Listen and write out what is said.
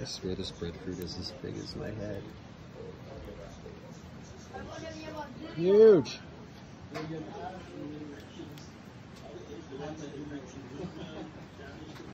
I swear this breadfruit is as big as my head. Huge!